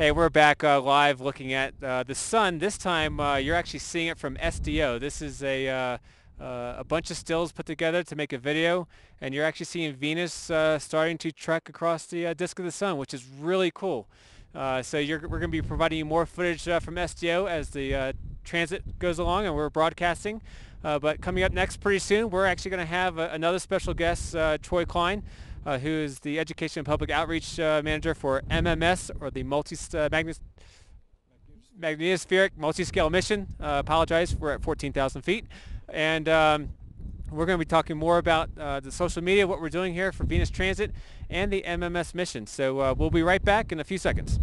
Hey, we're back uh, live looking at uh, the sun. This time uh, you're actually seeing it from SDO. This is a, uh, uh, a bunch of stills put together to make a video, and you're actually seeing Venus uh, starting to trek across the disk of the sun, which is really cool. so we're going to be providing you more footage from SDO as the transit goes along, and we're broadcasting. but coming up next pretty soon, we're actually going to have another special guest, Troy Cline uh, who is the Education and Public Outreach uh, Manager for MMS, or the Multi uh, Magnis Magnetospheric Multi-Scale Mission. Uh, apologize, we're at 14,000 feet. And um, we're going to be talking more about uh, the social media, what we're doing here for Venus Transit, and the MMS mission. So we'll be right back in a few seconds.